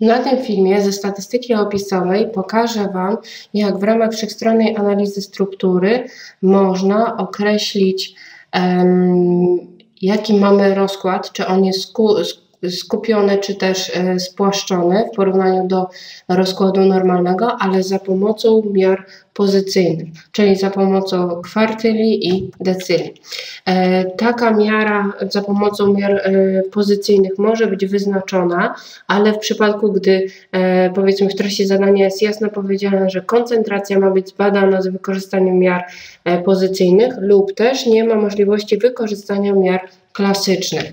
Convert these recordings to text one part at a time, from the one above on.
Na tym filmie ze statystyki opisowej pokażę Wam, jak w ramach wszechstronnej analizy struktury można określić, um, jaki mamy rozkład, czy on jest sku skupione czy też e, spłaszczone w porównaniu do rozkładu normalnego, ale za pomocą miar pozycyjnych, czyli za pomocą kwartyli i decyli. E, taka miara za pomocą miar e, pozycyjnych może być wyznaczona, ale w przypadku, gdy powiedzmy w treści zadania jest jasno powiedziane, że koncentracja ma być zbadana z wykorzystaniem miar pozycyjnych lub też nie ma możliwości wykorzystania miar klasycznych.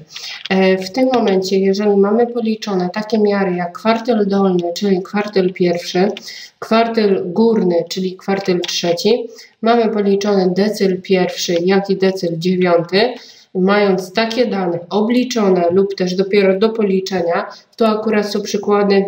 E, w tym momencie, jeżeli mamy policzone takie miary jak kwartyl dolny, czyli kwartyl pierwszy, kwartyl górny, czyli kwartyl trzeci, mamy policzony decyl pierwszy, jak i decyl dziewiąty, mając takie dane obliczone lub też dopiero do policzenia, to akurat są przykłady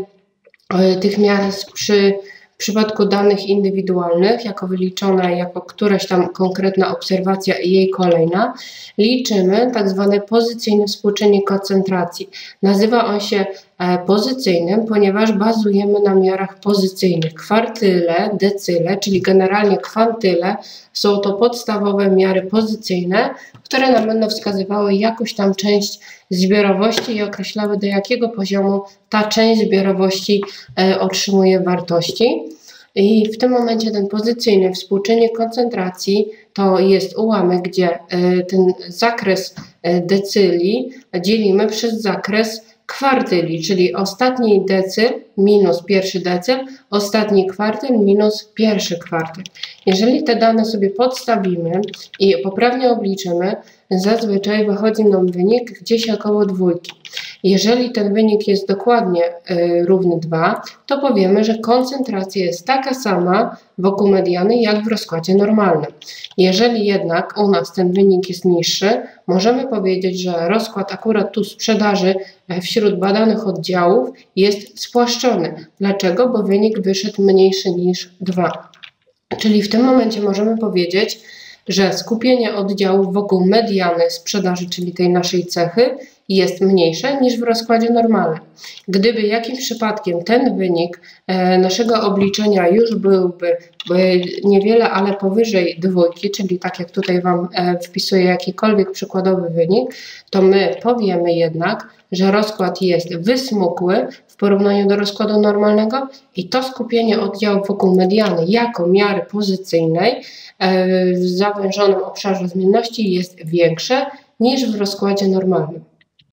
e, tych miar przy w przypadku danych indywidualnych, jako wyliczona jako któraś tam konkretna obserwacja i jej kolejna, liczymy tak zwany pozycyjny współczynnik koncentracji. Nazywa on się e, pozycyjnym, ponieważ bazujemy na miarach pozycyjnych. Kwartyle, decyle, czyli generalnie kwantyle, są to podstawowe miary pozycyjne, które nam będą wskazywały jakąś tam część zbiorowości i określały do jakiego poziomu ta część zbiorowości e, otrzymuje wartości. I w tym momencie ten pozycyjny współczynnik koncentracji to jest ułamek, gdzie e, ten zakres e, decyli dzielimy przez zakres kwartyli, czyli ostatni decyl minus pierwszy decyl, ostatni kwartyl minus pierwszy kwartyl. Jeżeli te dane sobie podstawimy i poprawnie obliczymy, zazwyczaj wychodzi nam wynik gdzieś około dwójki. Jeżeli ten wynik jest dokładnie y, równy 2, to powiemy, że koncentracja jest taka sama wokół mediany jak w rozkładzie normalnym. Jeżeli jednak u nas ten wynik jest niższy, możemy powiedzieć, że rozkład akurat tu sprzedaży e, wśród badanych oddziałów jest spłaszczony. Dlaczego? Bo wynik wyszedł mniejszy niż 2. Czyli w tym momencie możemy powiedzieć, że skupienie oddziałów wokół mediany sprzedaży, czyli tej naszej cechy, jest mniejsze niż w rozkładzie normalnym. Gdyby jakimś przypadkiem ten wynik e, naszego obliczenia już byłby niewiele, ale powyżej dwójki, czyli tak jak tutaj Wam e, wpisuję jakikolwiek przykładowy wynik, to my powiemy jednak, że rozkład jest wysmukły w porównaniu do rozkładu normalnego i to skupienie oddziałów wokół mediany jako miary pozycyjnej e, w zawężonym obszarze zmienności jest większe niż w rozkładzie normalnym.